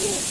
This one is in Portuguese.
Oh,